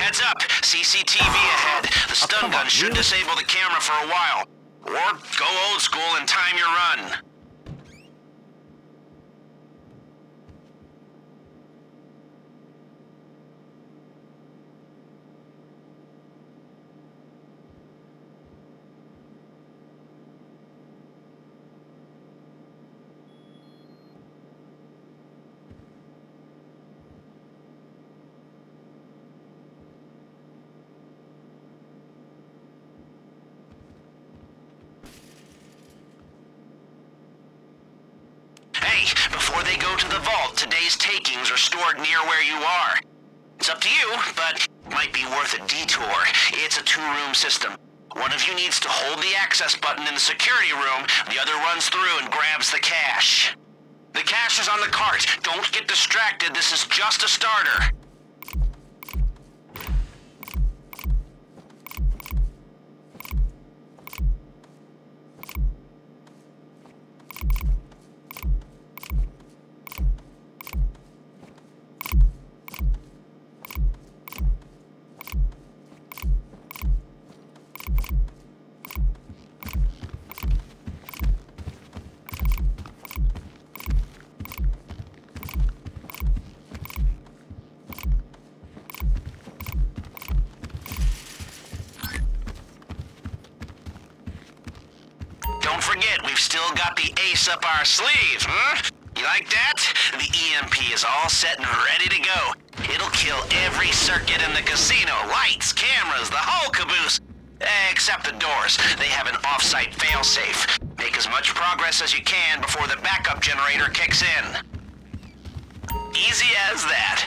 Heads up, CCTV ahead. The oh, stun come gun on, should really? disable the camera for a while. Or go old school and time your run. Hey, before they go to the vault, today's takings are stored near where you are. It's up to you, but might be worth a detour. It's a two-room system. One of you needs to hold the access button in the security room, the other runs through and grabs the cash. The cash is on the cart. Don't get distracted, this is just a starter. Still got the ace up our sleeve, huh? You like that? The EMP is all set and ready to go. It'll kill every circuit in the casino. Lights, cameras, the whole caboose. Eh, except the doors. They have an off-site failsafe. Make as much progress as you can before the backup generator kicks in. Easy as that.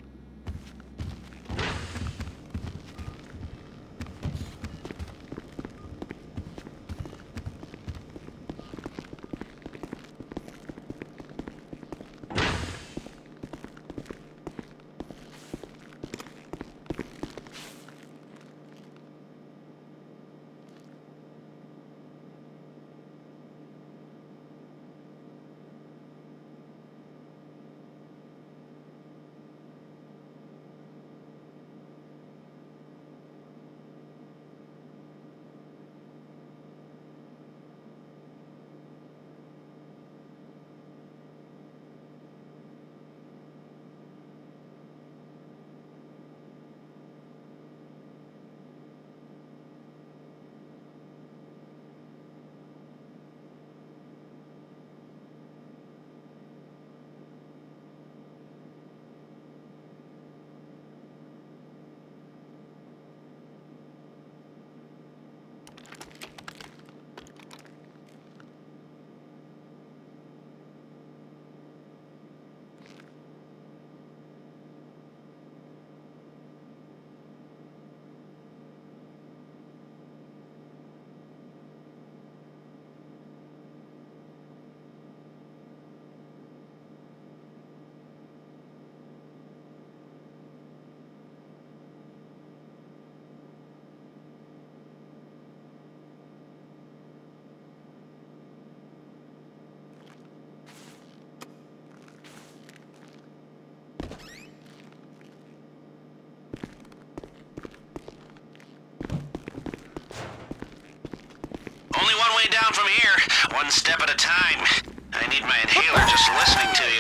One step at a time. I need my inhaler just listening to you.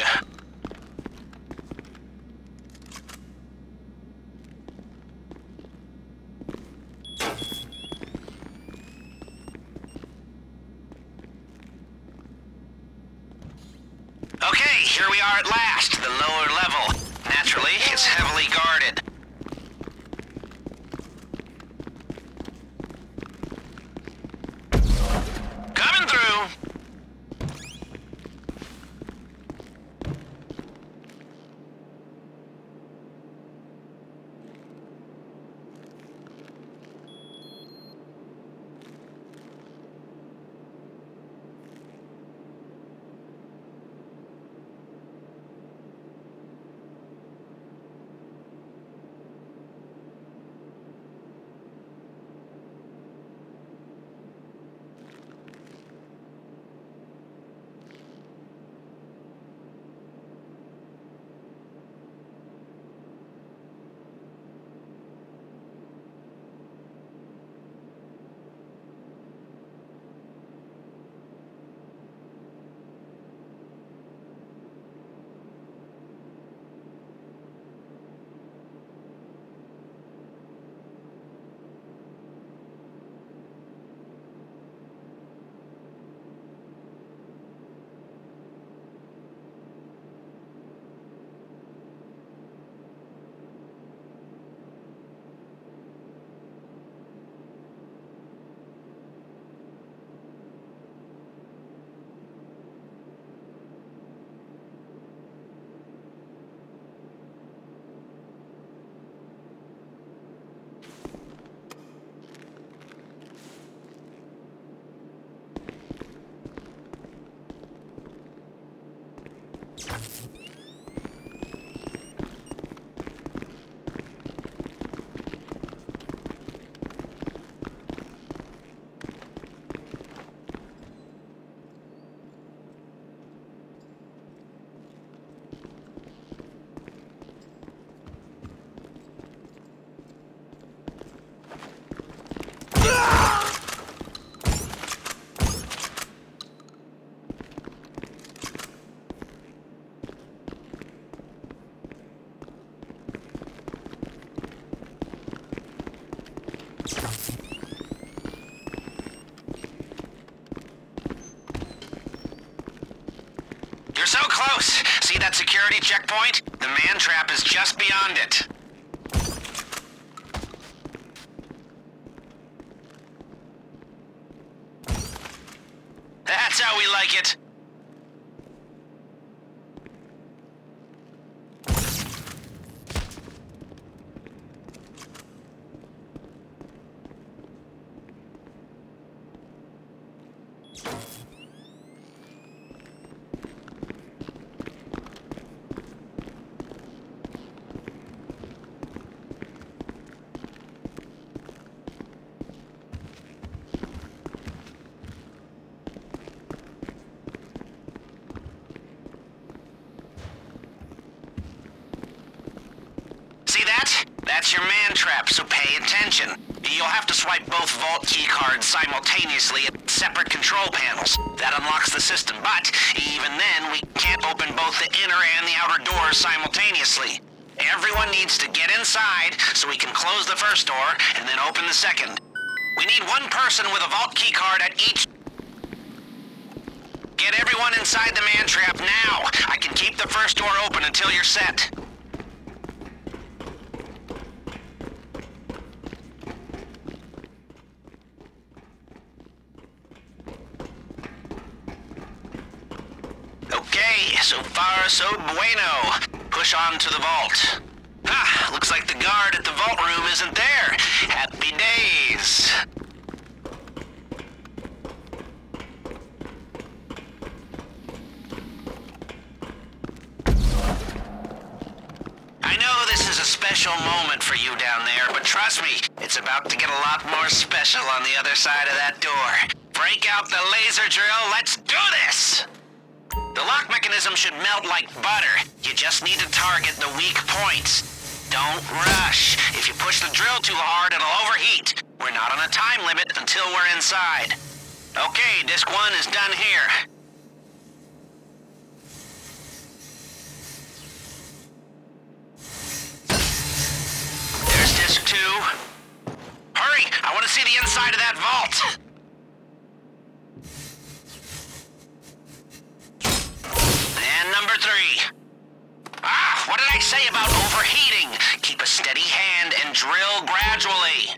Security checkpoint? The man trap is just beyond it. That's how we like it. See that? That's your man trap, so pay attention. You'll have to swipe both vault key cards simultaneously at separate control panels. That unlocks the system, but even then, we can't open both the inner and the outer doors simultaneously. Everyone needs to get inside so we can close the first door and then open the second. We need one person with a vault key card at each Get everyone inside the man trap now. I can keep the first door open until you're set. Okay, so far so bueno. Push on to the vault. Ah, looks like the guard at the vault room isn't there. Happy days. I know this is a special moment for you down there, but trust me, it's about to get a lot more special on the other side of that door. Break out the laser drill, let's do this! The lock mechanism should melt like butter. You just need to target the weak points. Don't rush. If you push the drill too hard, it'll overheat. We're not on a time limit until we're inside. Okay, disc one is done here. There's disc two. Hurry! I want to see the inside of that vault. And number three. Ah, what did I say about overheating? Keep a steady hand and drill gradually.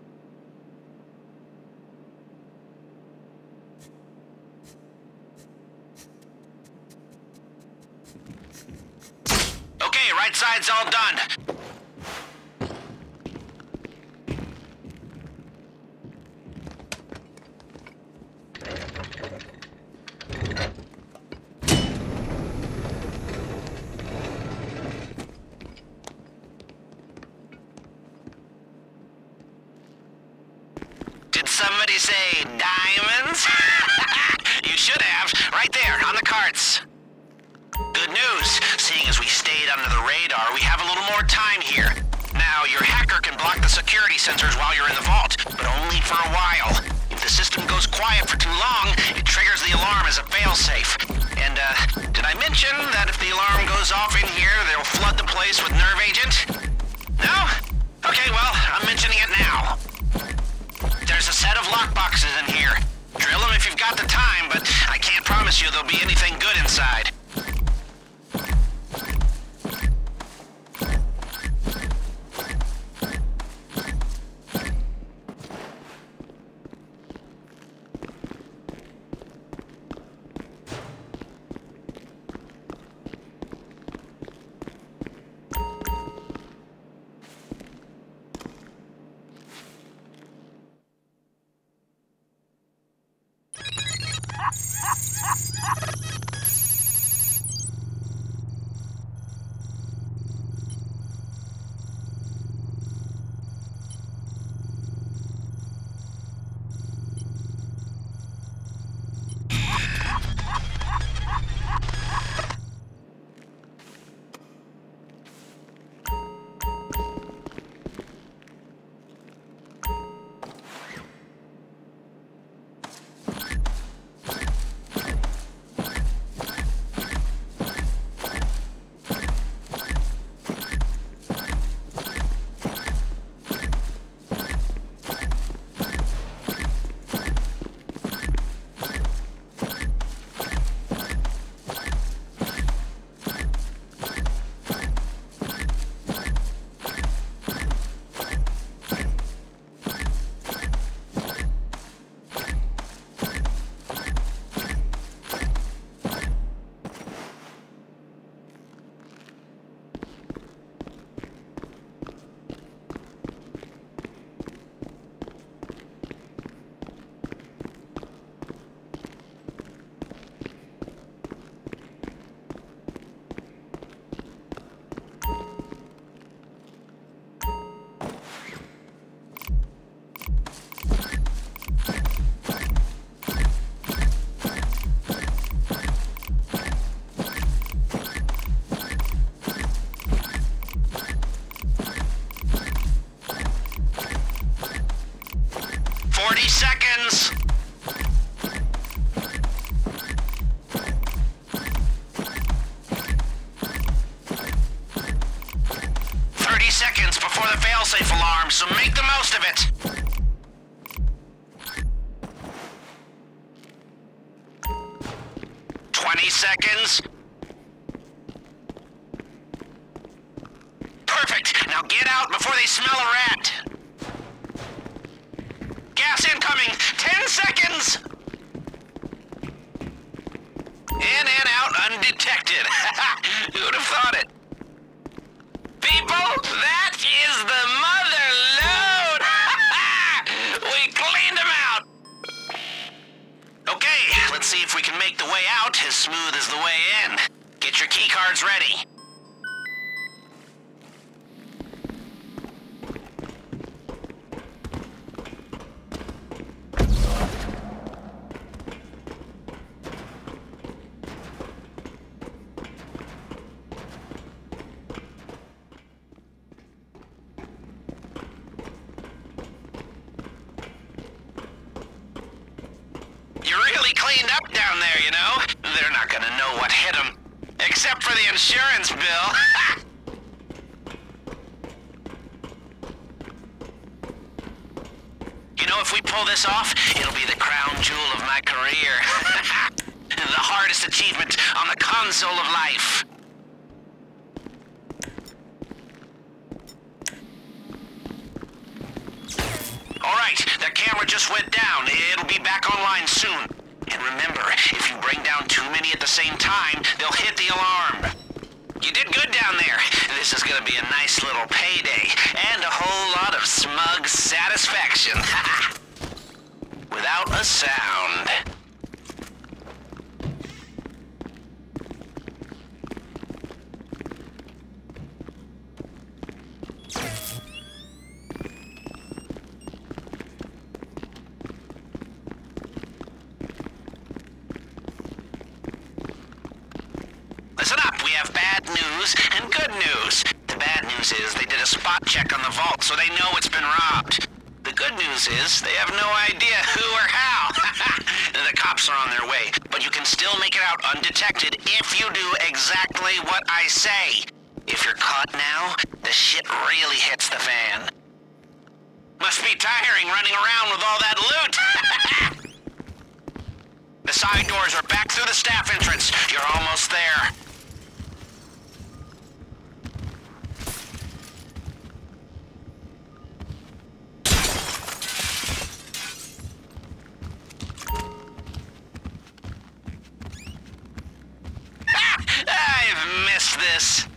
Okay, right side's all done. Sensors while you're in the vault, but only for a while. If the system goes quiet for too long, it triggers the alarm as a failsafe. And, uh, did I mention that if the alarm goes off in here, they'll flood the place with nerve agent? No? Okay, well, I'm mentioning it now. There's a set of lockboxes in here. Drill them if you've got the time, but I can't promise you there'll be anything good inside. Know, if we pull this off, it'll be the crown jewel of my career. the hardest achievement on the console of life. All right, that camera just went down. It'll be back online soon. And remember, if you bring down too many at the same time, they'll hit the alarm. You did good down there. This is gonna be a nice little payday, and a whole lot of smug satisfaction. Without a sound. Listen up, we have bad news and good news. The bad news is they did a spot check on the vault, so they know it's been robbed. The good news is they have no idea who or how. the cops are on their way, but you can still make it out undetected if you do exactly what I say. If you're caught now, the shit really hits the fan. Must be tiring running around with all that loot. the side doors are back through the staff entrance. You're almost there. This.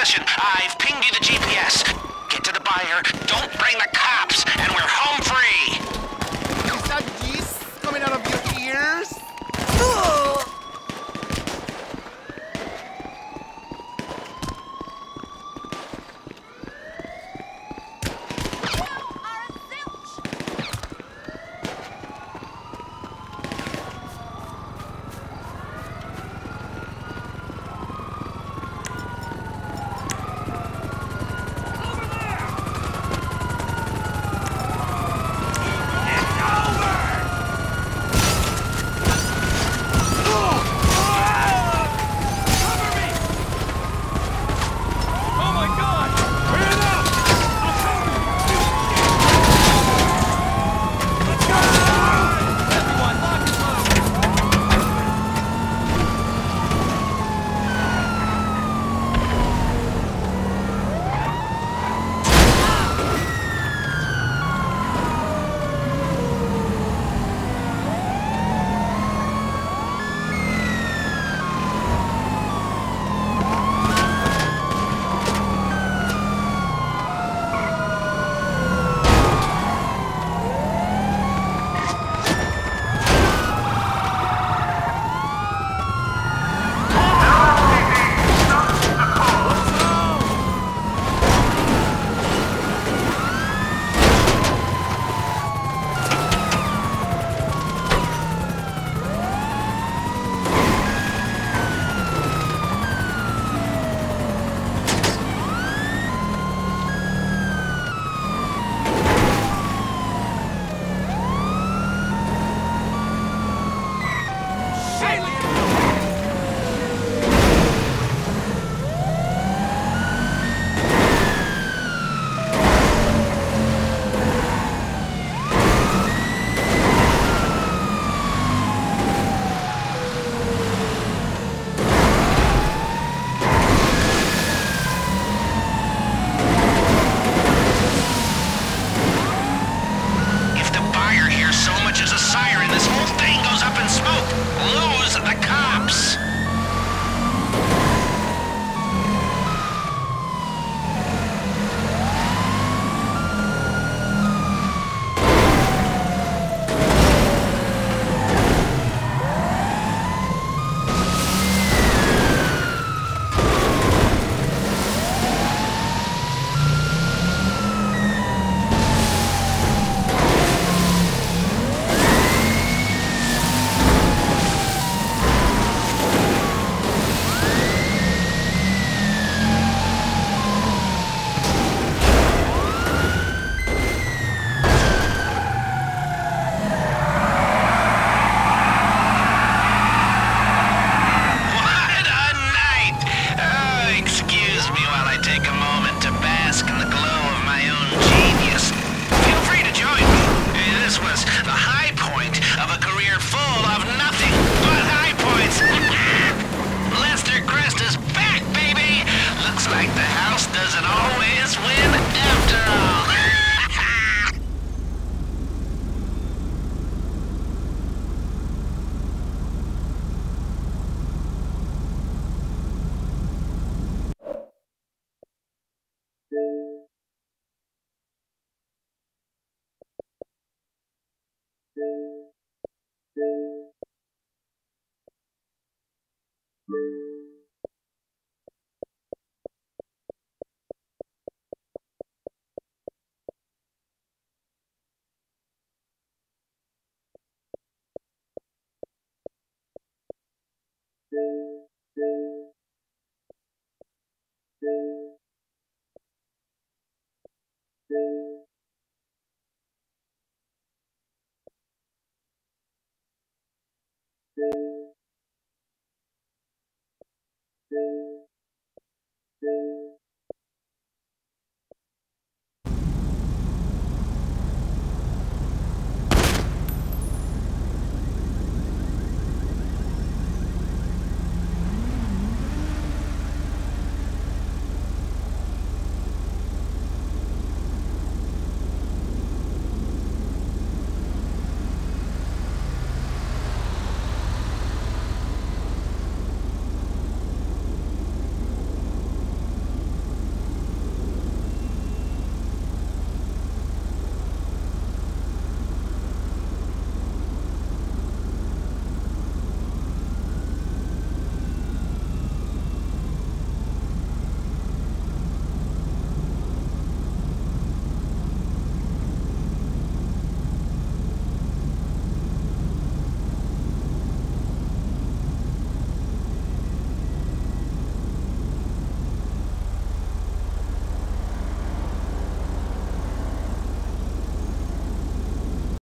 I've pinged you the GPS. Get to the buyer. Don't bring the.